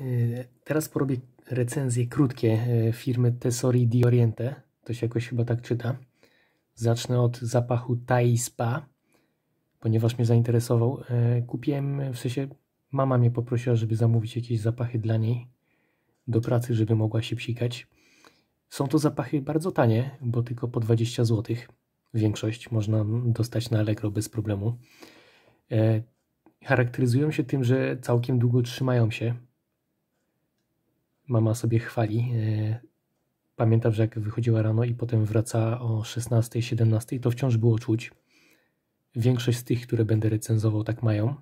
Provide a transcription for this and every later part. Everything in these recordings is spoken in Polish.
Yy, Teraz porobię recenzje krótkie yy, firmy Tesori di Oriente. To się jakoś chyba tak czyta. Zacznę od zapachu Thai Spa, ponieważ mnie zainteresował. Yy, Kupiłem, w sensie mama mnie poprosiła, żeby zamówić jakieś zapachy dla niej do pracy, żeby mogła się psikać. Są to zapachy bardzo tanie, bo tylko po 20 zł. Większość można dostać na Allegro bez problemu. E, charakteryzują się tym, że całkiem długo trzymają się. Mama sobie chwali. E, pamiętam, że jak wychodziła rano i potem wracała o 16, 17, to wciąż było czuć. Większość z tych, które będę recenzował, tak mają.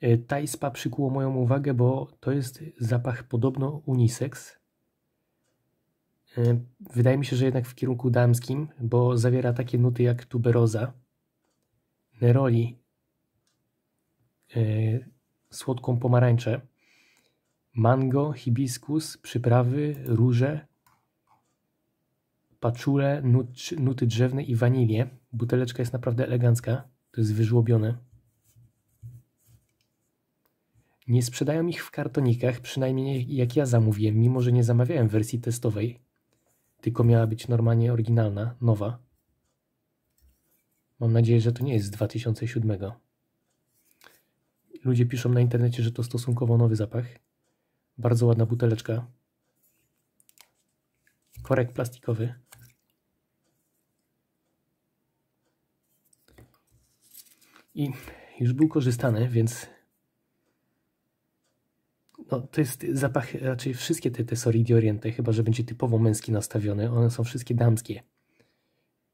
E, Thai Spa przykuło moją uwagę, bo to jest zapach podobno unisex. E, Wydaje mi się, że jednak w kierunku damskim, bo zawiera takie nuty jak tuberoza, neroli, słodką pomarańczę, mango, hibiskus, przyprawy, róże, paczule, nut, nuty drzewne i wanilię. Buteleczka jest naprawdę elegancka, to jest wyżłobione. Nie sprzedają ich w kartonikach, przynajmniej jak ja zamówiłem, mimo że nie zamawiałem wersji testowej, tylko miała być normalnie oryginalna, nowa. Mam nadzieję, że to nie jest z 2007. Ludzie piszą na internecie, że to stosunkowo nowy zapach. Bardzo ładna buteleczka. Korek plastikowy. I już był korzystany, więc no, to jest zapach, raczej wszystkie te Tesori di Oriente, chyba że będzie typowo męski nastawiony, one są wszystkie damskie.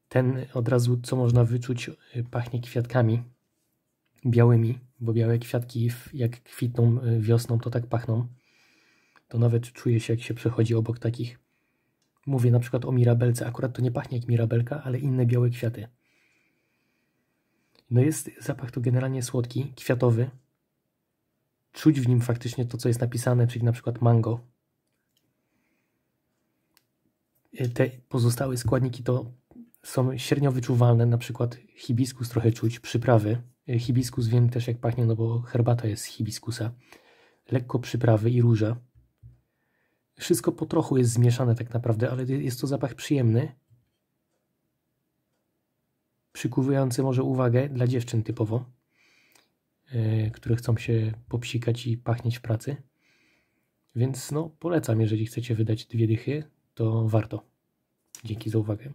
Ten od razu, co można wyczuć, pachnie kwiatkami białymi, bo białe kwiatki jak kwitną wiosną, to tak pachną. To nawet czuje się, jak się przechodzi obok takich. Mówię na przykład o mirabelce, akurat to nie pachnie jak mirabelka, ale inne białe kwiaty. No jest zapach to generalnie słodki, kwiatowy, czuć w nim faktycznie to, co jest napisane, czyli na przykład mango. Te pozostałe składniki to są średnio wyczuwalne, na przykład hibiskus trochę czuć, przyprawy. Hibiskus wiem też jak pachnie, no bo herbata jest z hibiskusa. Lekko przyprawy i róża. Wszystko po trochu jest zmieszane tak naprawdę, ale jest to zapach przyjemny. Przykuwający może uwagę dla dziewczyn typowo. E, które chcą się popsikać i pachnieć w pracy. Więc no, polecam, jeżeli chcecie wydać dwie dychy, to warto. Dzięki za uwagę.